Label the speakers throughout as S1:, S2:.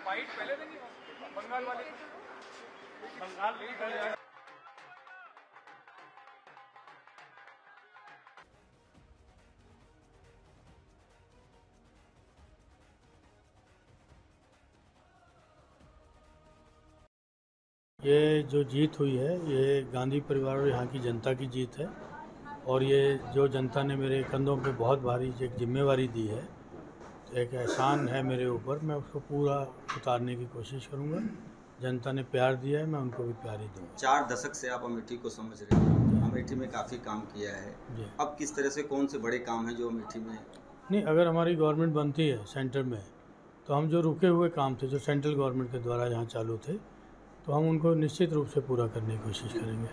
S1: Fight पहले देंगे? बंगाल वाले। बंगाल
S2: ये जो जीत हुई है, ये गांधी परिवार और यहाँ की जनता की जीत है। और ये जो जनता ने मेरे कंधों पे बहुत भारी एक जिम्मेवारी दी है एक एहसान है मेरे ऊपर मैं उसको पूरा उतारने की कोशिश करूँगा। जनता ने प्यार दिया है मैं उनको भी प्यार ही दूँगा।
S3: चार दशक से आप अमेठी को समझ रहे हैं। अमेठी में काफ़ी काम किया है। अब किस तरह से कौन से बड़े काम हैं जो अमेठी में?
S2: नहीं अगर हमारी गवर्नमेंट बनती है सेंटर में तो हम जो रुके हुए काम थे जो सेंट्रल गवर्नमेंट के द्वारा यहाँ चालू थे तो हम उनको निश्चित रूप से पूरा करने की कोशिश करेंगे।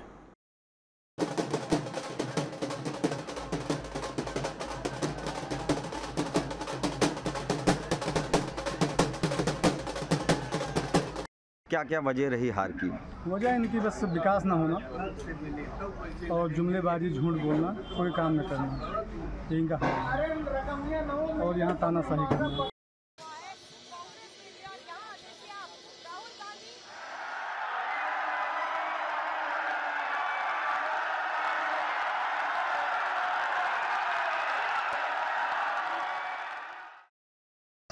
S3: क्या क्या वजह रही हार की?
S4: वजह इनकी बस विकास ना होना और जुमलेबाजी, झूठ बोलना, कोई काम न करना। ये इनका और यहाँ
S5: ताना सही करना।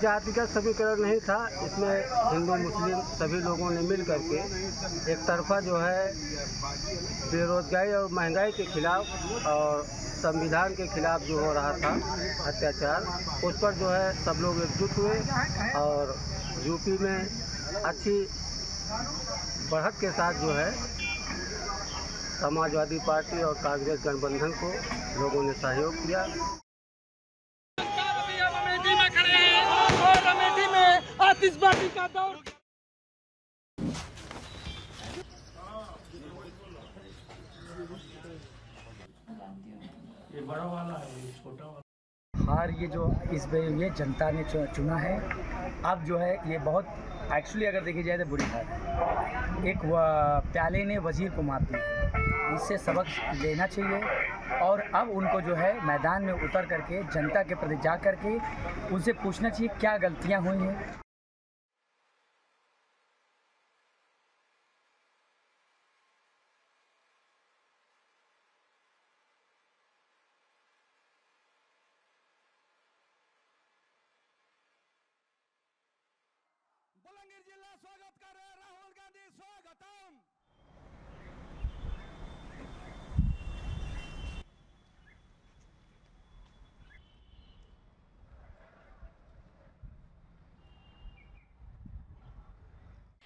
S6: जाति का समीकरण नहीं था। इसमें हिंदू, मुस्लिम सभी लोगों ने मिल करके एक तरफा जो है बेरोजगारी और महँगाई के खिलाफ और संविधान के खिलाफ जो हो रहा था अत्याचार, उस पर जो है सब लोग एकजुट हुए और यूपी में अच्छी बढ़त के साथ जो है समाजवादी पार्टी और कांग्रेस गठबंधन को लोगों ने सहयोग किया।
S1: में आतिशबाजी का दौर।
S7: हार ये जो इस बार ये जनता ने चुना है। अब जो है, ये बहुत एक्चुअली अगर देखी जाए तो बुरी है। एक प्याले ने वज़ीर को मार दी इससे सबक लेना चाहिए। और अब उनको जो है, मैदान में उतर करके, जनता के प्रति जा करके उनसे पूछना चाहिए, क्या गलतियाँ हुई हैं।
S1: स्वागत कर रहे राहुल गांधी स्वागतम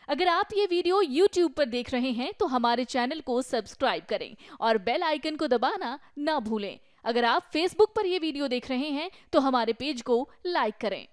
S8: अगर आप ये वीडियो YouTube पर देख रहे हैं तो हमारे चैनल को सब्सक्राइब करें और बेल आइकन को दबाना ना भूलें। अगर आप Facebook पर ये वीडियो देख रहे हैं तो हमारे पेज को लाइक करें।